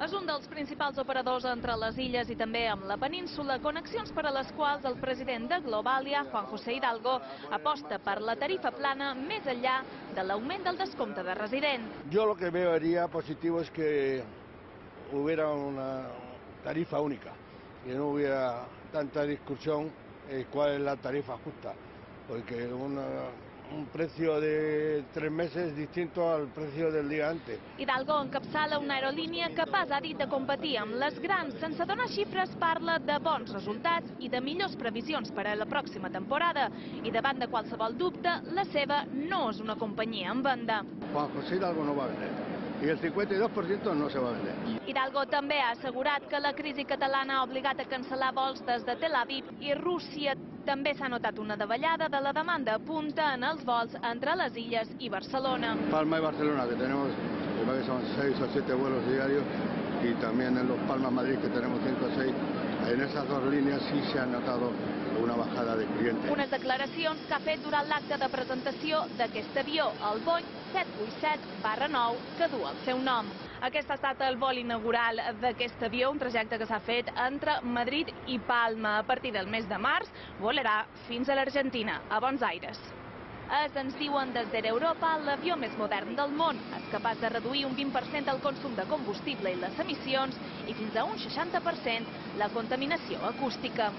És un dels principals operadors entre les illes i també amb la península, connexions per a les quals el president de Globalia, Juan José Hidalgo, aposta per la tarifa plana més enllà de l'augment del descompte de resident. Yo lo que vería positivo es que hubiera una tarifa única, que no hubiera tanta discusión eh, cuál es la tarifa justa, porque una- un precio de tres meses es distinto al precio del día antes. Hidalgo encapçala una aerolínia capaç, ha dit, de competir amb les grans. Sense donar xifres, parla de bons resultats i de millors previsions per a la pròxima temporada. I davant de qualsevol dubte, la seva no és una companyia en venda. Juan José Hidalgo no va a Y el 52% no se va a vender. Hidalgo també ha assegurat que la crisi catalana ha obligat a cancel·lar vols des de Tel Aviv i Rússia. També s'ha notat una davallada de la demanda punta en els vols entre les illes i Barcelona. Palma y Barcelona, que tenemos, que son 6 o 7 vuelos diarios, y también en Los Palmas, Madrid, que tenemos 5 o 6. En esas dos líneas sí se ha notado una bajada de clientes. Unes declaracions que ha fet durant l'acte de presentació d'aquest avió, el Boeing 787-9, que du el seu nom. Aquest ha estat el vol inaugural d'aquest avió, un trajecte que s'ha fet entre Madrid i Palma. A partir del mes de març volarà fins a l'Argentina, a Buenos Aires. És, ens diuen des d'Europa, l'avió més modern del món. És capaç de reduir un 20% el consum de combustible i les emissions i fins a un 60% la contaminació acústica.